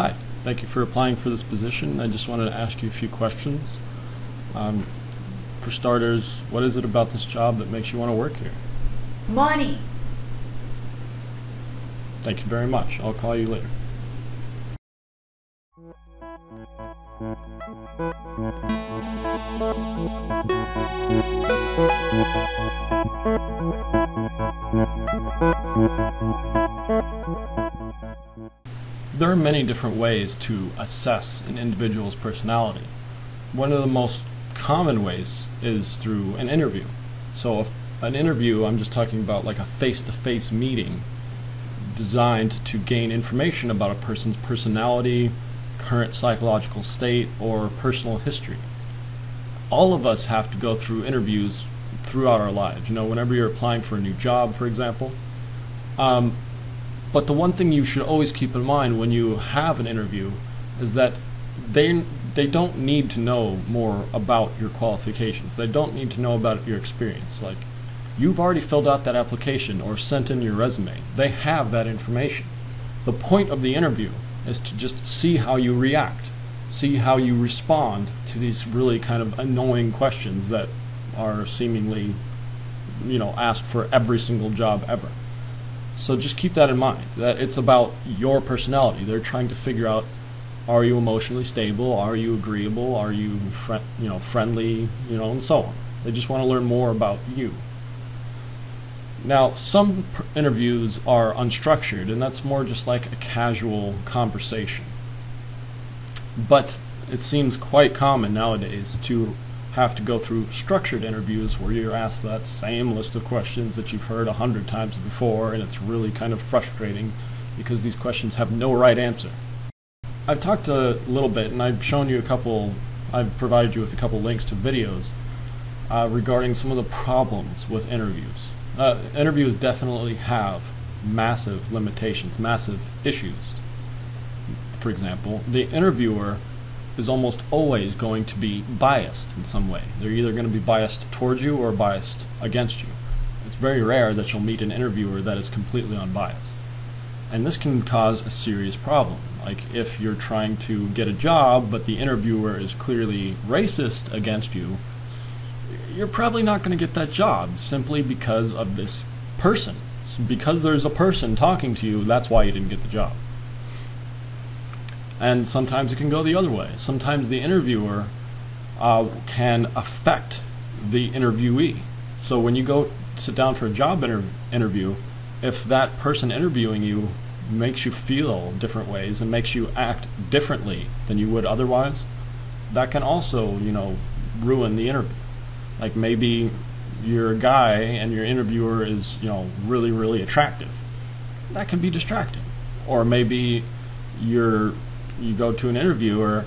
Hi, thank you for applying for this position. I just wanted to ask you a few questions. Um, for starters, what is it about this job that makes you want to work here? Money. Thank you very much. I'll call you later. There are many different ways to assess an individual's personality. One of the most common ways is through an interview. So, an interview, I'm just talking about like a face to face meeting designed to gain information about a person's personality, current psychological state, or personal history. All of us have to go through interviews throughout our lives. You know, whenever you're applying for a new job, for example. Um, but the one thing you should always keep in mind when you have an interview is that they they don't need to know more about your qualifications. They don't need to know about your experience. Like you've already filled out that application or sent in your resume. They have that information. The point of the interview is to just see how you react, see how you respond to these really kind of annoying questions that are seemingly you know asked for every single job ever. So just keep that in mind. That it's about your personality. They're trying to figure out: Are you emotionally stable? Are you agreeable? Are you you know friendly? You know, and so on. They just want to learn more about you. Now, some interviews are unstructured, and that's more just like a casual conversation. But it seems quite common nowadays to have to go through structured interviews where you're asked that same list of questions that you've heard a hundred times before, and it's really kind of frustrating because these questions have no right answer. I've talked a little bit, and I've shown you a couple, I've provided you with a couple links to videos uh, regarding some of the problems with interviews. Uh, interviews definitely have massive limitations, massive issues. For example, the interviewer is almost always going to be biased in some way. They're either going to be biased towards you or biased against you. It's very rare that you'll meet an interviewer that is completely unbiased. And this can cause a serious problem. Like if you're trying to get a job, but the interviewer is clearly racist against you, you're probably not going to get that job simply because of this person. So because there's a person talking to you, that's why you didn't get the job. And sometimes it can go the other way. Sometimes the interviewer uh, can affect the interviewee. So when you go sit down for a job inter- interview, if that person interviewing you makes you feel different ways and makes you act differently than you would otherwise, that can also, you know, ruin the interview. Like maybe you're a guy and your interviewer is, you know, really, really attractive. That can be distracting. Or maybe you're you go to an interviewer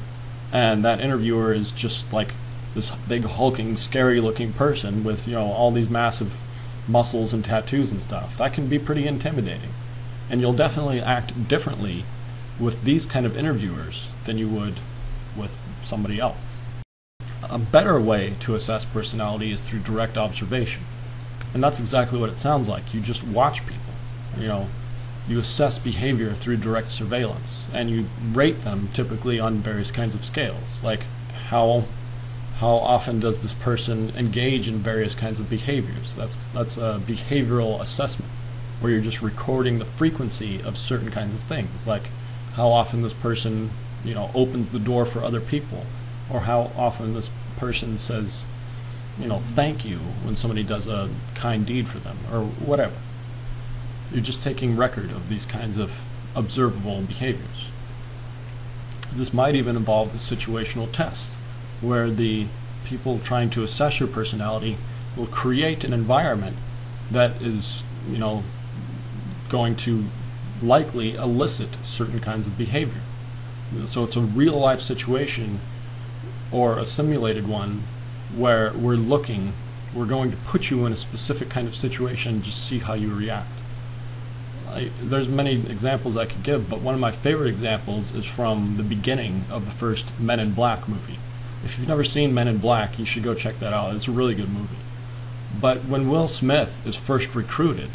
and that interviewer is just like this big hulking scary looking person with you know all these massive muscles and tattoos and stuff. That can be pretty intimidating. And you'll definitely act differently with these kind of interviewers than you would with somebody else. A better way to assess personality is through direct observation. And that's exactly what it sounds like. You just watch people you know you assess behavior through direct surveillance and you rate them typically on various kinds of scales. Like how how often does this person engage in various kinds of behaviors? That's that's a behavioral assessment where you're just recording the frequency of certain kinds of things. Like how often this person you know opens the door for other people or how often this person says you know thank you when somebody does a kind deed for them or whatever you're just taking record of these kinds of observable behaviors. This might even involve a situational test, where the people trying to assess your personality will create an environment that is, you know, going to likely elicit certain kinds of behavior. So it's a real life situation or a simulated one where we're looking, we're going to put you in a specific kind of situation and just see how you react. I, there's many examples I could give, but one of my favorite examples is from the beginning of the first Men in Black movie. If you've never seen Men in Black, you should go check that out. It's a really good movie. But when Will Smith is first recruited,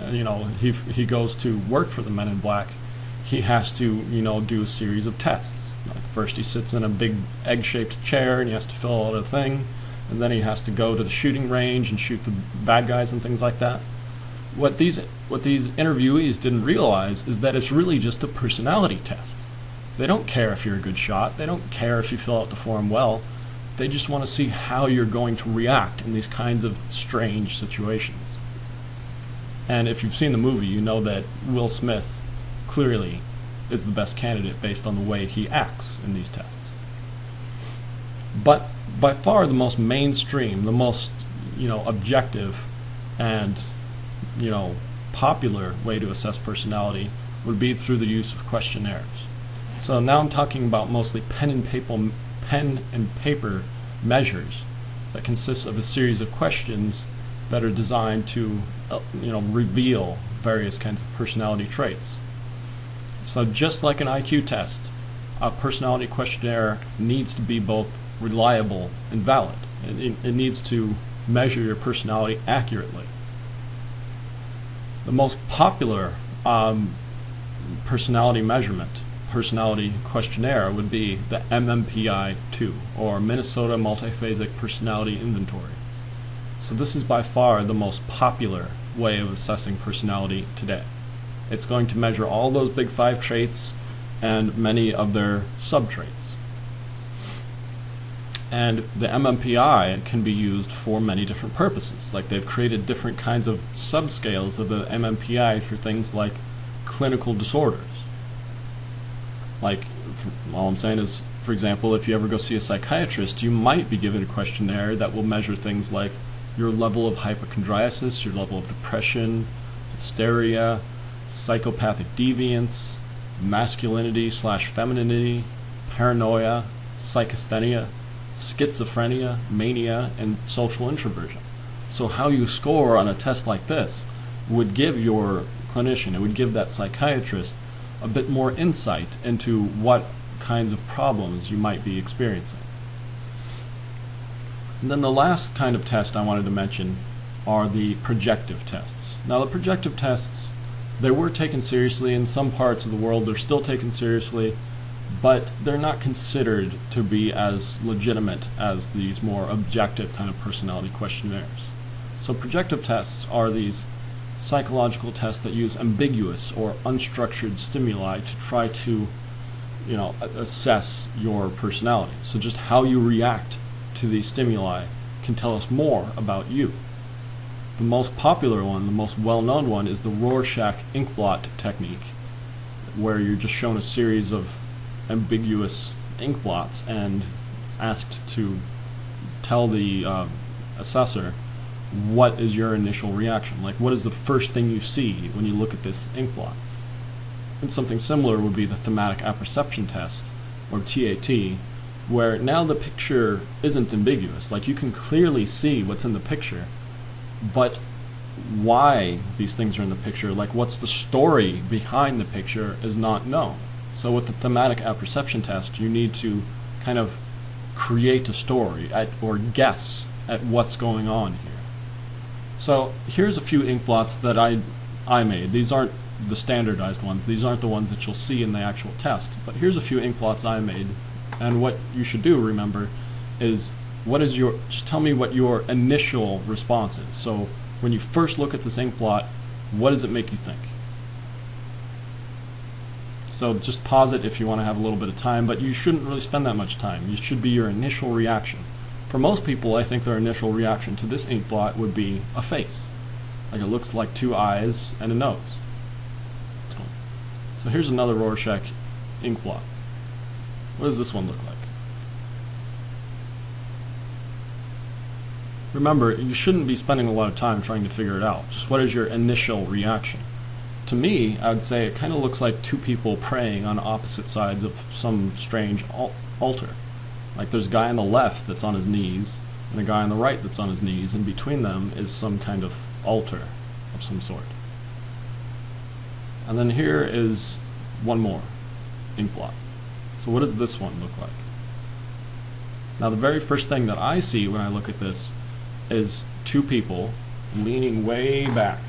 uh, you know, he he goes to work for the Men in Black. he has to, you know, do a series of tests. Like first he sits in a big egg-shaped chair and he has to fill out a thing, and then he has to go to the shooting range and shoot the bad guys and things like that. What these what these interviewees didn't realize is that it's really just a personality test. They don't care if you're a good shot. They don't care if you fill out the form well. They just want to see how you're going to react in these kinds of strange situations. And if you've seen the movie, you know that Will Smith clearly is the best candidate based on the way he acts in these tests. But by far the most mainstream, the most, you know, objective and, you know, popular way to assess personality would be through the use of questionnaires. So now I'm talking about mostly pen and paper pen and paper measures that consists of a series of questions that are designed to uh, you know reveal various kinds of personality traits. So just like an IQ test, a personality questionnaire needs to be both reliable and valid. It, it, needs to measure your personality accurately. The most popular um, personality measurement, personality questionnaire, would be the MMPI-2, or Minnesota Multiphasic Personality Inventory. So this is by far the most popular way of assessing personality today. It's going to measure all those big five traits and many of their subtraits. And the MMPI can be used for many different purposes. Like they've created different kinds of subscales of the MMPI for things like clinical disorders. Like, all I'm saying is, for example, if you ever go see a psychiatrist, you might be given a questionnaire that will measure things like your level of hypochondriasis, your level of depression, hysteria, psychopathic deviance, masculinity slash femininity, paranoia, psychasthenia, schizophrenia, mania, and social introversion. So how you score on a test like this would give your clinician, it would give that psychiatrist a bit more insight into what kinds of problems you might be experiencing. And then the last kind of test I wanted to mention are the projective tests. Now the projective tests they were taken seriously in some parts of the world. They're still taken seriously, but they're not considered to be as legitimate as these more objective kind of personality questionnaires. So projective tests are these psychological tests that use ambiguous or unstructured stimuli to try to you know assess your personality. So just how you react to these stimuli can tell us more about you. The most popular one, the most well-known one, is the Rorschach inkblot technique, where you're just shown a series of ambiguous ink blots and asked to tell the uh, assessor what is your initial reaction. Like, what is the first thing you see when you look at this ink blot? And something similar would be the thematic apperception test, or TAT, where now the picture isn't ambiguous. Like, you can clearly see what's in the picture but why these things are in the picture, like what's the story behind the picture, is not known. So with the thematic apperception test, you need to kind of create a story at, or guess at what's going on here. So here's a few ink blots that I, I made. These aren't the standardized ones. These aren't the ones that you'll see in the actual test. But here's a few ink blots I made. And what you should do, remember, is what is your, just tell me what your initial response is. So when you first look at this ink blot, what does it make you think? So just pause it if you want to have a little bit of time, but you shouldn't really spend that much time. It should be your initial reaction. For most people, I think their initial reaction to this ink blot would be a face. Like it looks like two eyes and a nose. So here's another Rorschach ink blot. What does this one look like? remember, you shouldn't be spending a lot of time trying to figure it out. Just what is your initial reaction? To me, I would say it kind of looks like two people praying on opposite sides of some strange al altar. Like there's a guy on the left that's on his knees, and a guy on the right that's on his knees, and between them is some kind of altar of some sort. And then here is one more ink blot. So what does this one look like? Now the very first thing that I see when I look at this is two people leaning way back,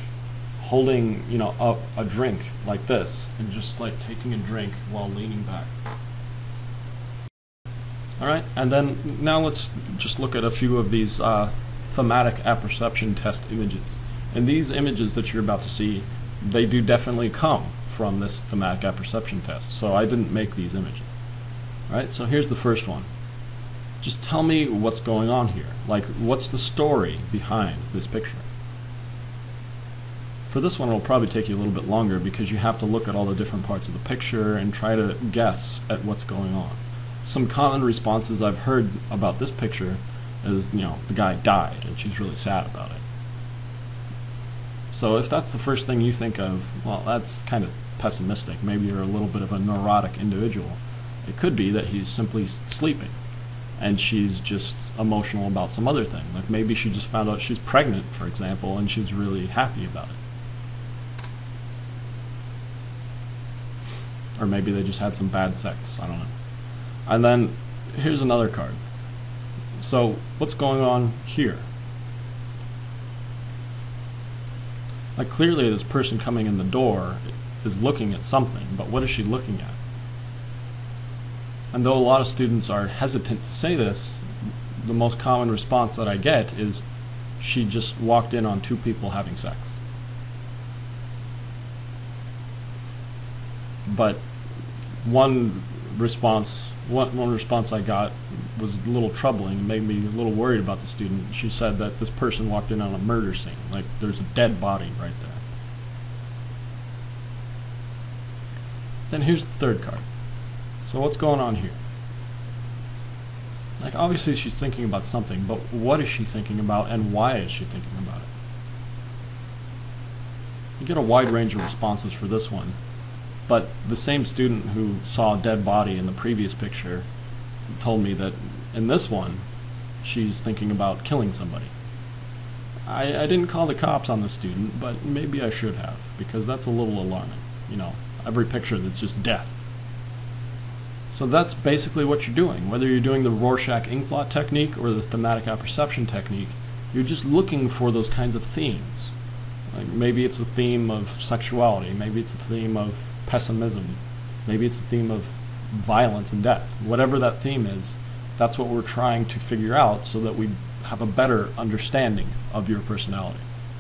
holding, you know, up a drink like this and just like taking a drink while leaning back. All right, and then now let's just look at a few of these uh, thematic apperception test images. And these images that you're about to see, they do definitely come from this thematic apperception test. So I didn't make these images. All right, so here's the first one. Just tell me what's going on here. Like, what's the story behind this picture? For this one, it'll probably take you a little bit longer because you have to look at all the different parts of the picture and try to guess at what's going on. Some common responses I've heard about this picture is, you know, the guy died and she's really sad about it. So if that's the first thing you think of, well, that's kind of pessimistic. Maybe you're a little bit of a neurotic individual. It could be that he's simply sleeping and she's just emotional about some other thing. Like maybe she just found out she's pregnant, for example, and she's really happy about it. Or maybe they just had some bad sex. I don't know. And then here's another card. So what's going on here? Like clearly this person coming in the door is looking at something, but what is she looking at? And though a lot of students are hesitant to say this, the most common response that I get is she just walked in on two people having sex. But one response one, one response I got was a little troubling, made me a little worried about the student. She said that this person walked in on a murder scene, like there's a dead body right there. Then here's the third card. So what's going on here? Like obviously she's thinking about something, but what is she thinking about and why is she thinking about it? You get a wide range of responses for this one. But the same student who saw a dead body in the previous picture told me that in this one, she's thinking about killing somebody. I, I didn't call the cops on the student, but maybe I should have, because that's a little alarming. You know, every picture that's just death. So that's basically what you're doing. Whether you're doing the Rorschach ink blot technique or the thematic apperception technique, you're just looking for those kinds of themes. Like maybe it's a theme of sexuality, maybe it's a theme of pessimism. Maybe it's a theme of violence and death. Whatever that theme is, that's what we're trying to figure out so that we have a better understanding of your personality.